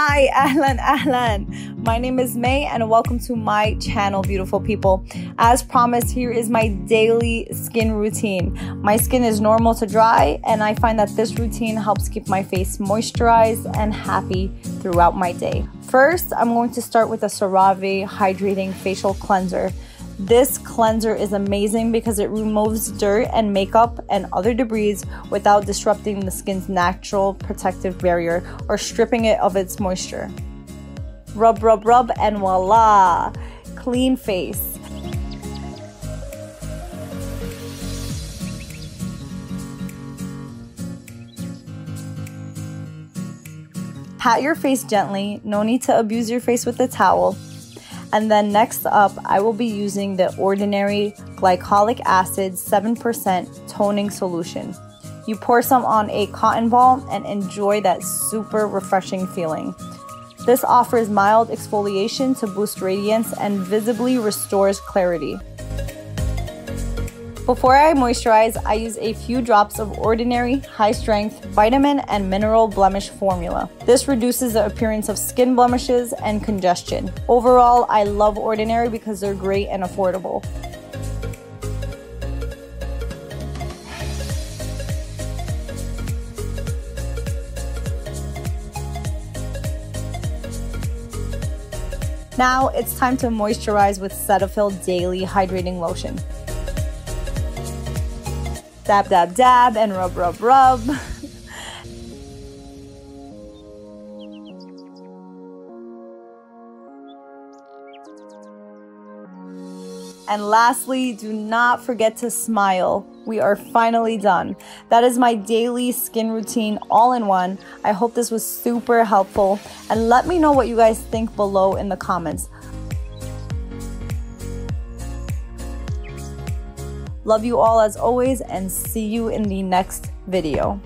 Hi, Ahlan, Ahlan. My name is Mai and welcome to my channel, beautiful people. As promised, here is my daily skin routine. My skin is normal to dry and I find that this routine helps keep my face moisturized and happy throughout my day. First, I'm going to start with a CeraVe Hydrating Facial Cleanser. This cleanser is amazing because it removes dirt and makeup and other debris without disrupting the skin's natural protective barrier or stripping it of its moisture. Rub, rub, rub, and voila! Clean face. Pat your face gently, no need to abuse your face with a towel. And then next up, I will be using the Ordinary Glycolic Acid 7% Toning Solution. You pour some on a cotton ball and enjoy that super refreshing feeling. This offers mild exfoliation to boost radiance and visibly restores clarity. Before I moisturize, I use a few drops of ordinary, high strength, vitamin and mineral blemish formula. This reduces the appearance of skin blemishes and congestion. Overall, I love ordinary because they're great and affordable. Now it's time to moisturize with Cetaphil Daily Hydrating Lotion dab, dab, dab, and rub, rub, rub. And lastly, do not forget to smile. We are finally done. That is my daily skin routine all in one. I hope this was super helpful and let me know what you guys think below in the comments. Love you all as always and see you in the next video.